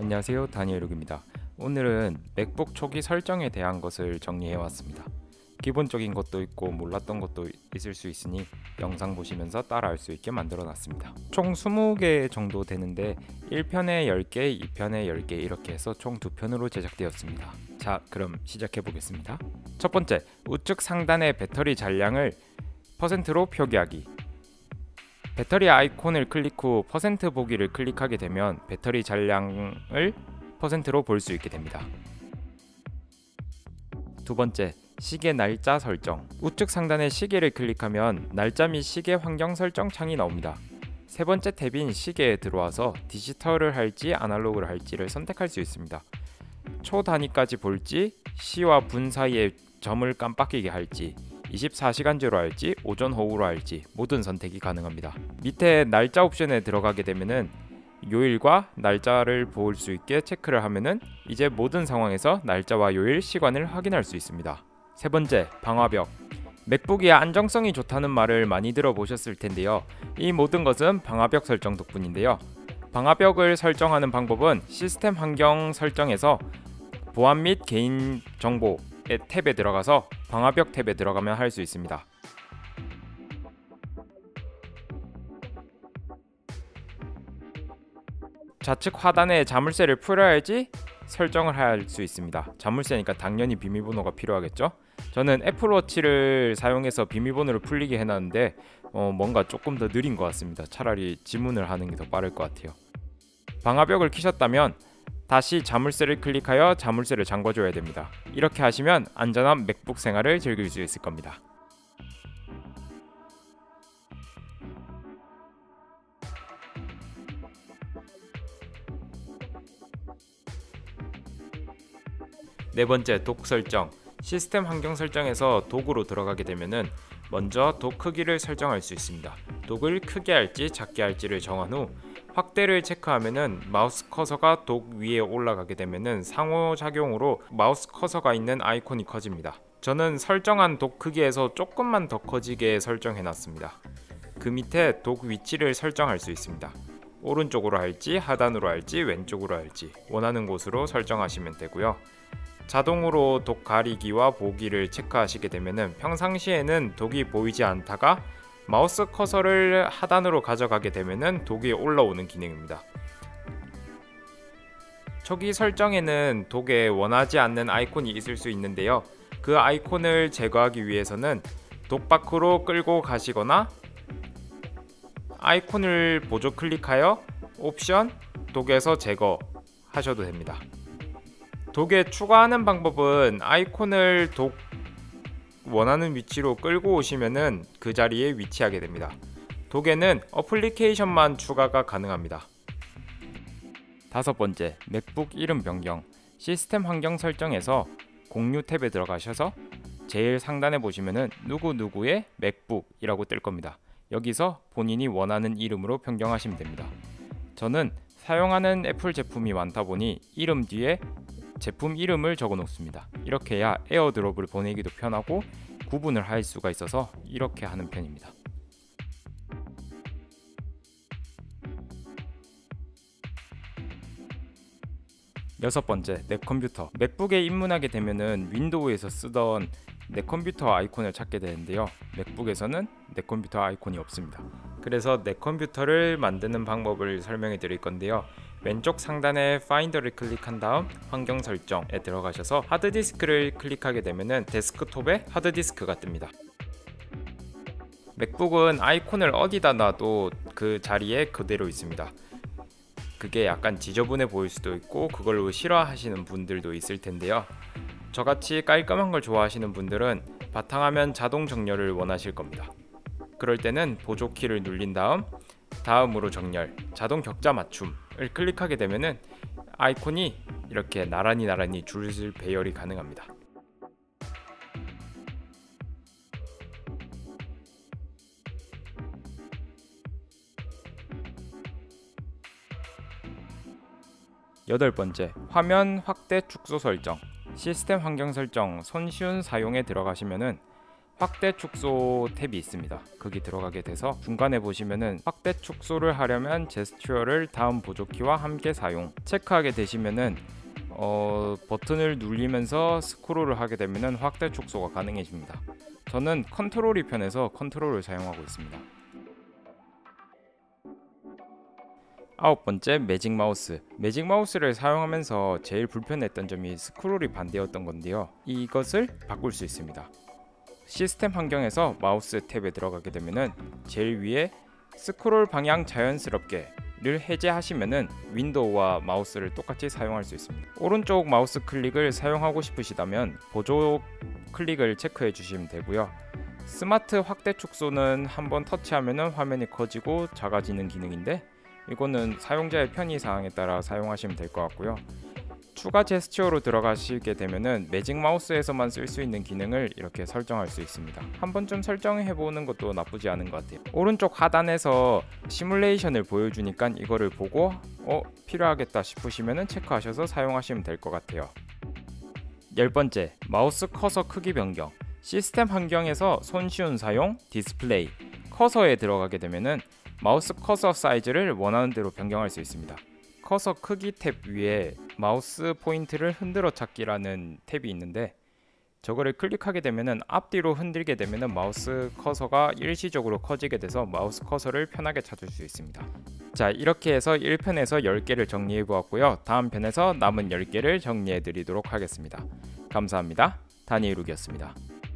안녕하세요. 다니엘욱입니다. 오늘은 맥북 초기 설정에 대한 것을 정리해 왔습니다. 기본적인 것도 있고 몰랐던 것도 있을 수 있으니 영상 보시면서 따라할 수 있게 만들어 놨습니다. 총 20개 정도 되는데 1편에 10개, 2편에 10개 이렇게 해서 총 2편으로 제작되었습니다. 자 그럼 시작해 보겠습니다. 첫 번째 우측 상단의 배터리 잔량을 퍼센트로 표기하기 배터리 아이콘을 클릭 후 퍼센트 보기를 클릭하게 되면 배터리 잔량을 퍼센트로 볼 수 있게 됩니다. 두 번째, 시계 날짜 설정. 우측 상단의 시계를 클릭하면 날짜 및 시계 환경 설정 창이 나옵니다. 세 번째 탭인 시계에 들어와서 디지털을 할지 아날로그를 할지를 선택할 수 있습니다. 초 단위까지 볼지, 시와 분 사이에 점을 깜빡이게 할지, 24시간제로 할지 오전 오후로 할지 모든 선택이 가능합니다. 밑에 날짜 옵션에 들어가게 되면은 요일과 날짜를 볼 수 있게 체크를 하면은 이제 모든 상황에서 날짜와 요일, 시간을 확인할 수 있습니다. 세 번째, 방화벽. 맥북이 안정성이 좋다는 말을 많이 들어보셨을 텐데요. 이 모든 것은 방화벽 설정 덕분인데요. 방화벽을 설정하는 방법은 시스템 환경 설정에서 보안 및 개인 정보 탭에 들어가서 방화벽 탭에 들어가면 할 수 있습니다. 좌측 하단에 자물쇠를 풀어야지 설정을 할 수 있습니다. 자물쇠니까 당연히 비밀번호가 필요하겠죠. 저는 애플워치를 사용해서 비밀번호를 풀리게 해놨는데 어, 뭔가 조금 더 느린 것 같습니다. 차라리 지문을 하는 게 더 빠를 것 같아요. 방화벽을 키셨다면 다시 자물쇠를 클릭하여 자물쇠를 잠궈줘야 됩니다. 이렇게 하시면 안전한 맥북 생활을 즐길 수 있을 겁니다. 네 번째 독 설정 시스템 환경 설정에서 독으로 들어가게 되면은 먼저 독 크기를 설정할 수 있습니다. Dock을 크게 할지 작게 할지를 정한 후 확대를 체크하면은 마우스 커서가 Dock 위에 올라가게 되면은 상호작용으로 마우스 커서가 있는 아이콘이 커집니다. 저는 설정한 Dock 크기에서 조금만 더 커지게 설정해 놨습니다. 그 밑에 Dock 위치를 설정할 수 있습니다. 오른쪽으로 할지 하단으로 할지 왼쪽으로 할지 원하는 곳으로 설정하시면 되고요. 자동으로 Dock 가리기와 보기를 체크하시게 되면은 평상시에는 Dock이 보이지 않다가 마우스 커서를 하단으로 가져가게 되면은 독이 올라오는 기능입니다. 초기 설정에는 독에 원하지 않는 아이콘이 있을 수 있는데요. 그 아이콘을 제거하기 위해서는 독 밖으로 끌고 가시거나 아이콘을 보조 클릭하여 옵션 독에서 제거 하셔도 됩니다. 독에 추가하는 방법은 아이콘을 독 원하는 위치로 끌고 오시면은 그 자리에 위치하게 됩니다. Dock에는 어플리케이션만 추가가 가능합니다. 다섯 번째, 맥북 이름 변경. 시스템 환경 설정에서 공유 탭에 들어가셔서 제일 상단에 보시면은 누구누구의 맥북이라고 뜰 겁니다. 여기서 본인이 원하는 이름으로 변경하시면 됩니다. 저는 사용하는 애플 제품이 많다 보니 이름 뒤에 제품 이름을 적어 놓습니다. 이렇게 해야 에어드롭을 보내기도 편하고 구분을 할 수가 있어서 이렇게 하는 편입니다. 여섯 번째, 내 컴퓨터. 맥북에 입문하게 되면은 윈도우에서 쓰던 내 컴퓨터 아이콘을 찾게 되는데요. 맥북에서는 내 컴퓨터 아이콘이 없습니다. 그래서 내 컴퓨터를 만드는 방법을 설명해 드릴 건데요. 왼쪽 상단에 파인더를 클릭한 다음 환경 설정에 들어가셔서 하드디스크를 클릭하게 되면은 데스크톱에 하드디스크가 뜹니다. 맥북은 아이콘을 어디다 놔도 그 자리에 그대로 있습니다. 그게 약간 지저분해 보일 수도 있고 그걸 싫어하시는 분들도 있을 텐데요. 저같이 깔끔한 걸 좋아하시는 분들은 바탕화면 자동 정렬을 원하실 겁니다. 그럴 때는 보조키를 눌린 다음 다음으로 정렬, 자동 격자 맞춤을 클릭하게 되면은 아이콘이 이렇게 나란히 나란히 줄을 배열이 가능합니다. 여덟 번째, 화면 확대 축소 설정. 시스템 환경 설정 손쉬운 사용에 들어가시면은 확대 축소 탭이 있습니다. 거기 들어가게 돼서 중간에 보시면은 확대 축소를 하려면 제스처를 다음 보조키와 함께 사용 체크하게 되시면은 어, 버튼을 눌리면서 스크롤을 하게 되면은 확대 축소가 가능해집니다. 저는 컨트롤이 편해서 컨트롤을 사용하고 있습니다. 아홉 번째 매직 마우스. 매직 마우스를 사용하면서 제일 불편했던 점이 스크롤이 반대였던 건데요. 이것을 바꿀 수 있습니다. 시스템 환경에서 마우스 탭에 들어가게 되면은 제일 위에 스크롤 방향 자연스럽게 를 해제하시면은 윈도우와 마우스를 똑같이 사용할 수 있습니다. 오른쪽 마우스 클릭을 사용하고 싶으시다면 보조 클릭을 체크해 주시면 되고요. 스마트 확대 축소는 한번 터치하면은 화면이 커지고 작아지는 기능인데 이거는 사용자의 편의 사항에 따라 사용하시면 될 것 같고요. 추가 제스처로 들어가시게 되면은 매직 마우스에서만 쓸 수 있는 기능을 이렇게 설정할 수 있습니다. 한 번쯤 설정해 보는 것도 나쁘지 않은 것 같아요. 오른쪽 하단에서 시뮬레이션을 보여주니까 이거를 보고 어 필요하겠다 싶으시면은 체크하셔서 사용하시면 될 것 같아요. 열 번째 마우스 커서 크기 변경. 시스템 환경에서 손쉬운 사용, 디스플레이, 커서에 들어가게 되면은 마우스 커서 사이즈를 원하는 대로 변경할 수 있습니다. 커서 크기 탭 위에 마우스 포인트를 흔들어 찾기라는 탭이 있는데 저거를 클릭하게 되면은 앞뒤로 흔들게 되면은 마우스 커서가 일시적으로 커지게 돼서 마우스 커서를 편하게 찾을 수 있습니다. 자, 이렇게 해서 1편에서 10개를 정리해 보았고요. 다음 편에서 남은 10개를 정리해 드리도록 하겠습니다. 감사합니다. 다니엘욱이었습니다.